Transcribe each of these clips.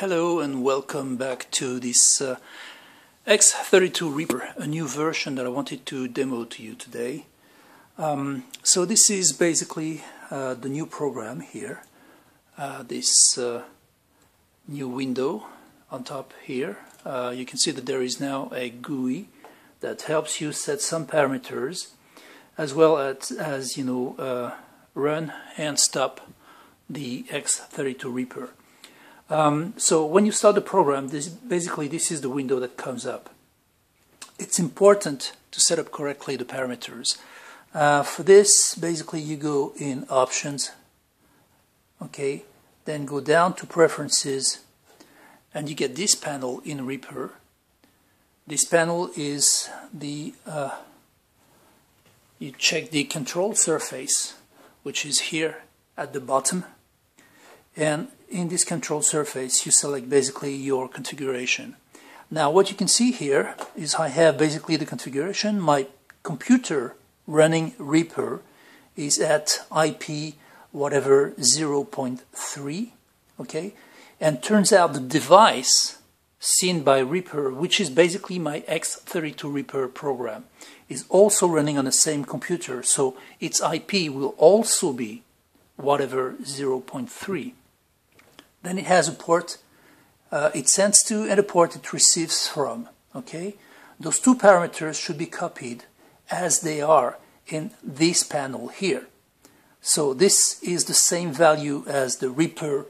Hello and welcome back to this uh, X32 Reaper, a new version that I wanted to demo to you today. Um, so this is basically uh, the new program here, uh, this uh, new window on top here. Uh, you can see that there is now a GUI that helps you set some parameters as well as, as you know, uh, run and stop the X32 Reaper. Um, so when you start the program, this, basically this is the window that comes up. It's important to set up correctly the parameters. Uh, for this, basically you go in Options, okay, then go down to Preferences, and you get this panel in Reaper. This panel is the, uh, you check the control surface, which is here at the bottom and in this control surface you select basically your configuration. Now what you can see here is I have basically the configuration. My computer running Reaper is at IP whatever 0.3 okay and turns out the device seen by Reaper which is basically my X32 Reaper program is also running on the same computer so its IP will also be whatever 0.3 then it has a port uh, it sends to and a port it receives from. Okay, those two parameters should be copied as they are in this panel here. So this is the same value as the Reaper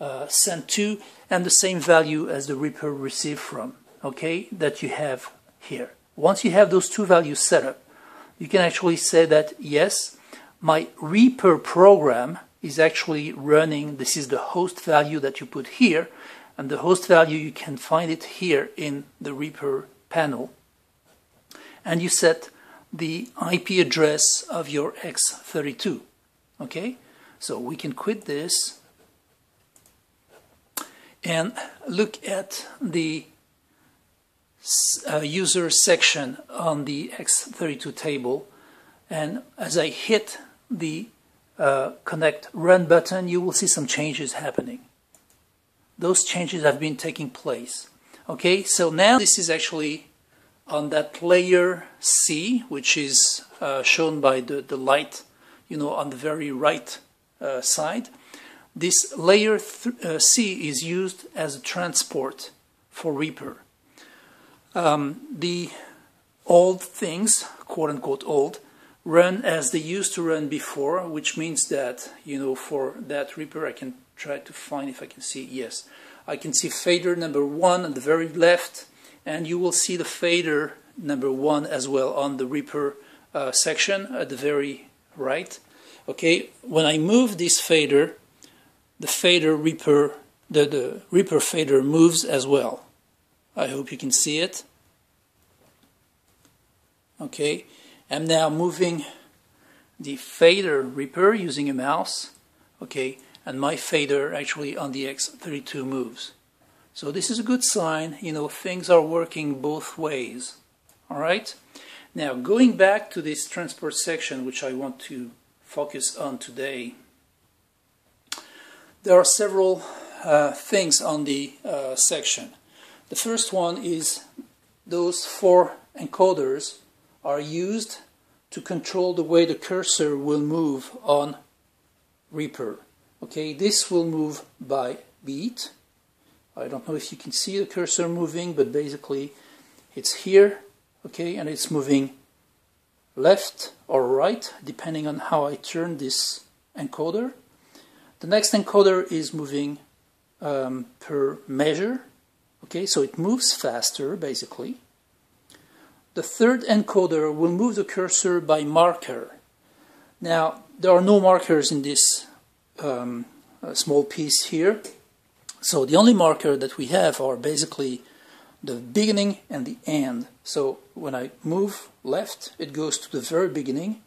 uh, sent to and the same value as the Reaper received from. Okay, that you have here. Once you have those two values set up, you can actually say that yes, my Reaper program is actually running, this is the host value that you put here, and the host value you can find it here in the Reaper panel. And you set the IP address of your X32. Okay, so we can quit this and look at the uh, user section on the X32 table. And as I hit the uh, connect run button, you will see some changes happening. Those changes have been taking place. Okay, so now this is actually on that layer C, which is uh, shown by the, the light, you know, on the very right uh, side. This layer uh, C is used as a transport for Reaper. Um, the old things, quote unquote old, run as they used to run before, which means that, you know, for that Reaper, I can try to find if I can see, yes. I can see fader number one on the very left, and you will see the fader number one as well on the Reaper uh, section at the very right. Okay, when I move this fader, the fader Reaper, the, the Reaper fader moves as well. I hope you can see it. Okay, I'm now moving the fader Reaper using a mouse, okay, and my fader actually on the X32 moves. So this is a good sign, you know, things are working both ways, all right? Now, going back to this transport section, which I want to focus on today, there are several uh, things on the uh, section. The first one is those four encoders are used to control the way the cursor will move on Reaper. Okay, this will move by beat. I don't know if you can see the cursor moving, but basically it's here, okay, and it's moving left or right, depending on how I turn this encoder. The next encoder is moving um, per measure, okay, so it moves faster, basically. The third encoder will move the cursor by marker. Now, there are no markers in this um, small piece here. So the only marker that we have are basically the beginning and the end. So when I move left, it goes to the very beginning,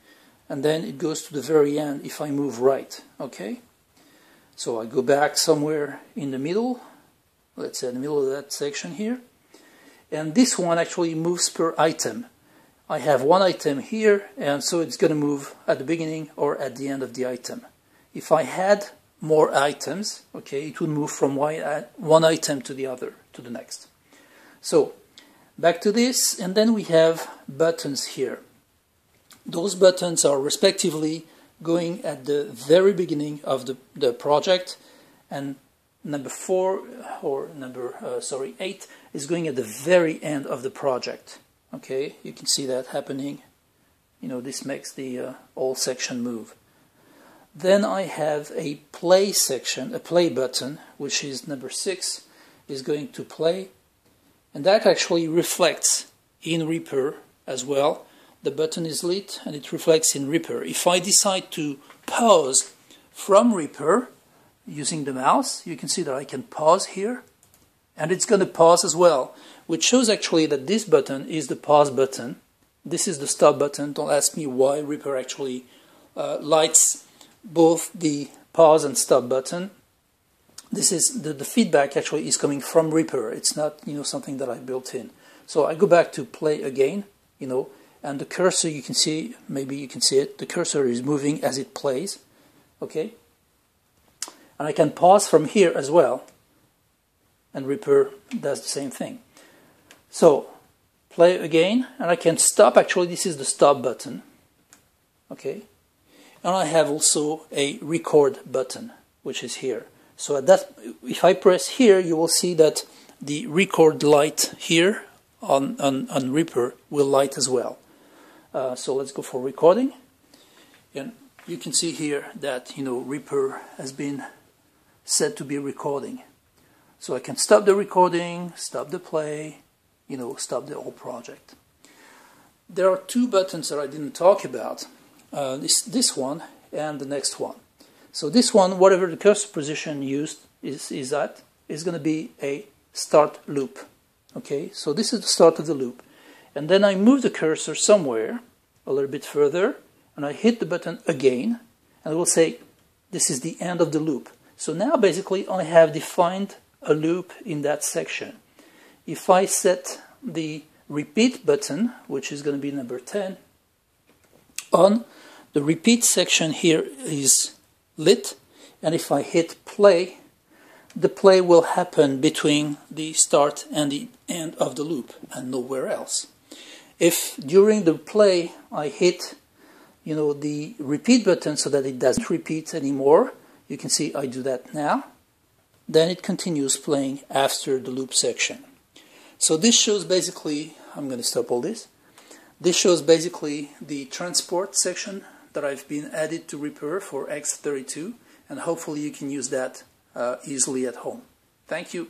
and then it goes to the very end if I move right, okay? So I go back somewhere in the middle, let's say in the middle of that section here, and this one actually moves per item. I have one item here and so it's going to move at the beginning or at the end of the item. If I had more items, okay, it would move from uh, one item to the other, to the next. So, back to this, and then we have buttons here. Those buttons are respectively going at the very beginning of the, the project, and number four, or number, uh, sorry, eight, is going at the very end of the project. Okay, you can see that happening. You know, this makes the uh, whole section move. Then I have a play section, a play button, which is number six, is going to play. And that actually reflects in Reaper as well. The button is lit and it reflects in Reaper. If I decide to pause from Reaper using the mouse, you can see that I can pause here and it's going to pause as well, which shows actually that this button is the pause button. This is the stop button. Don't ask me why Reaper actually uh, lights both the pause and stop button. This is the, the feedback actually is coming from Reaper. It's not you know something that I built in. So I go back to play again, you know, and the cursor you can see, maybe you can see it, the cursor is moving as it plays, okay? And I can pause from here as well, and Reaper does the same thing. So, play again, and I can stop, actually this is the stop button, okay? and I have also a record button which is here. So at that if I press here you will see that the record light here on, on, on Reaper will light as well. Uh, so let's go for recording. And you can see here that you know Reaper has been set to be recording so I can stop the recording stop the play you know stop the whole project there are two buttons that I didn't talk about uh, this, this one and the next one. So this one, whatever the cursor position used is, is at, is going to be a start loop. Okay, so this is the start of the loop. And then I move the cursor somewhere, a little bit further, and I hit the button again, and it will say, this is the end of the loop. So now basically I have defined a loop in that section. If I set the repeat button, which is going to be number 10, on, the repeat section here is lit, and if I hit play, the play will happen between the start and the end of the loop and nowhere else. If during the play I hit you know the repeat button so that it doesn't repeat anymore, you can see I do that now, then it continues playing after the loop section. So this shows basically, I'm going to stop all this, this shows basically the transport section that I've been added to Reaper for X32 and hopefully you can use that uh, easily at home. Thank you.